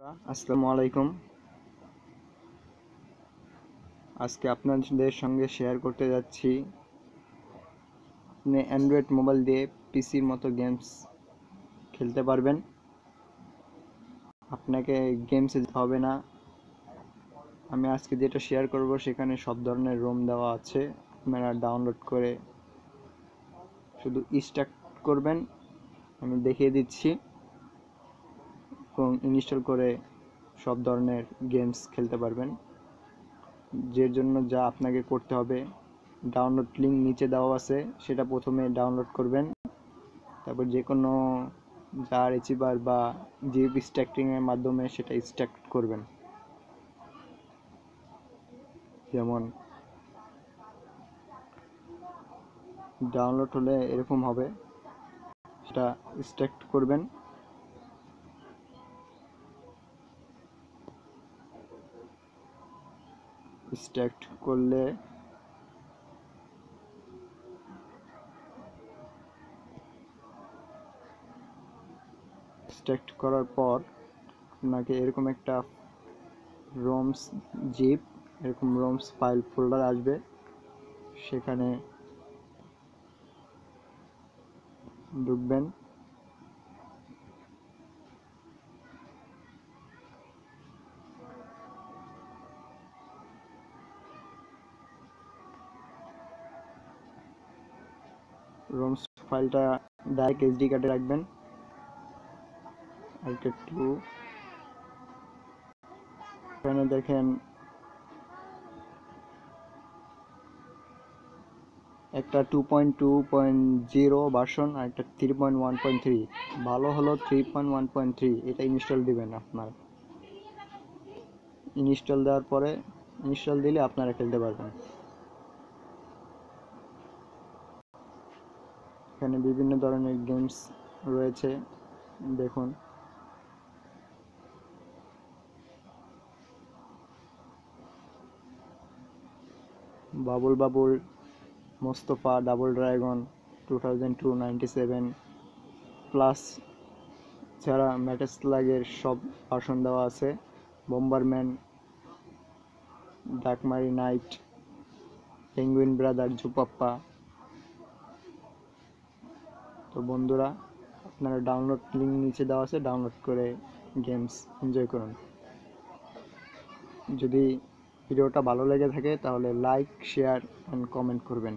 আসসালামু আলাইকুম। আজকে আপনাদের সঙ্গে শেয়ার করতে যাচ্ছি। আপনি অ্যান্ড্রয়েড মোবাইল দিয়ে পিসির মতো গেমস খেলতে পারবেন। আপনাকে গেমসে যেতে হবে না। আমি আজকে যেটা শেয়ার করব, সেখানে সব ধরনের রোম দেওয়া আছে। আপনারা ডাউনলোড করে শুধু স্টার্ট করবেন। আমি দেখিয়ে দিচ্ছি। এবং ইনস্টল করে সব ধরনের গেমস খেলতে পারবেন। যে জন্য যা আপনাকে করতে হবে ডাউনলোড লিঙ্ক নিচে দেওয়া আছে, সেটা প্রথমে ডাউনলোড করবেন। তারপর যে কোনো যার এচিবার বা জিপ স্ট্যাক্টিংয়ের মাধ্যমে সেটা স্ট্যাক্ট করবেন। যেমন ডাউনলোড হলে এরকম হবে। সেটা স্ট্যাক্ট করবেন। স্ট্যাক্ট করলে স্ট্যাক্ট করার পর আপনাকে এরকম একটা রোমস জিপ এরকম রোমস ফাইল ফোল্ডার আসবে। সেখানে ঢুকবেন। রোমস ফাইলটা ডাইরেক্ট এইচডি কার্ডে রাখবেন। একটু এখানে দেখেন একটা two point two point zero version আর একটা three point one point three ভালো হলো three point one point three এটা ইনস্টল দিবেন আপনার। ইনস্টল দেওয়ার পরে ইনস্টল দিলে আপনারা খেলতে পারবেন। এখানে বিভিন্ন ধরনের গেমস রয়েছে, দেখুন। Bubble bubble, Mostofa, double dragon, two thousand two seven, plus ছাড়া ম্যাটেস লাগের সব ভাষণ দেওয়া আছে বোম্বারম্যান ডাকমারি নাইট পেঙ্গুইন ব্রাদার জুপাপ্পা বন্ধুরা, আপনারা ডাউনলোড লিঙ্ক নিচে দেওয়া আছে ডাউনলোড করে গেমস এনজয় করুন। যদি ভিডিওটা ভালো লেগে থাকে, তাহলে লাইক শেয়ার অ্যান্ড কমেন্ট করবেন।